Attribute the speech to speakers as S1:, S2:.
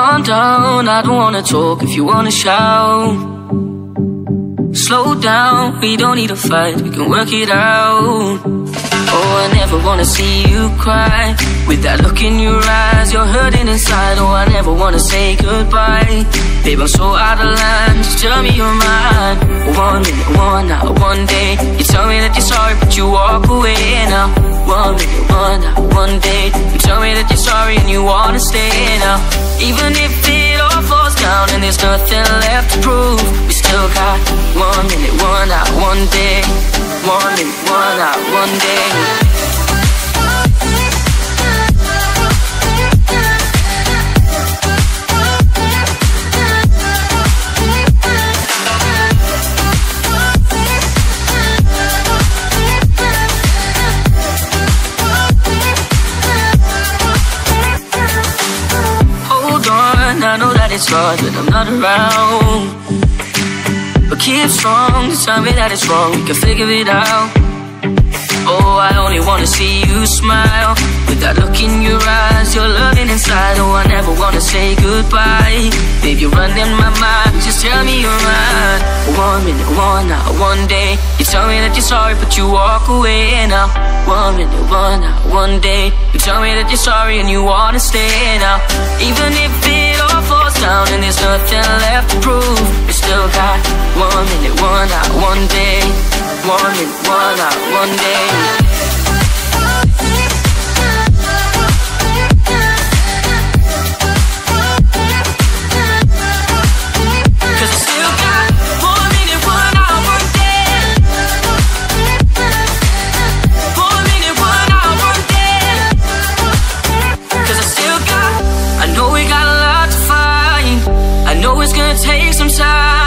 S1: Calm down, I don't wanna talk if you wanna shout. Slow down, we don't need to fight, we can work it out. Oh, I never wanna see you cry. With that look in your eyes, you're hurting inside. Oh, I never wanna say goodbye. Babe, I'm so out of line, just tell me you're mine. One minute, one hour, one day. You tell me that you're sorry, but you walk away now. One minute, one hour, one day. You tell me that you're sorry Even if it all falls down and there's nothing left to prove We still got one minute, one hour, one day. One minute, one hour, one day that it's hard when I'm not around. But keep strong, tell me that it's wrong, we can figure it out. Oh, I only wanna see you smile. With that look in your eyes, you're loving inside. Oh, I never wanna say goodbye. Babe, you're running my mind, just tell me you're mine One minute, one hour, one day. You tell me that you're sorry, but you walk away. Now One minute, one hour, one day. You tell me that you're sorry and you wanna stay. Now Even if it down and there's nothing left to prove. We still got one minute, one hour, one day. One minute, one hour, one day it's gonna take some time.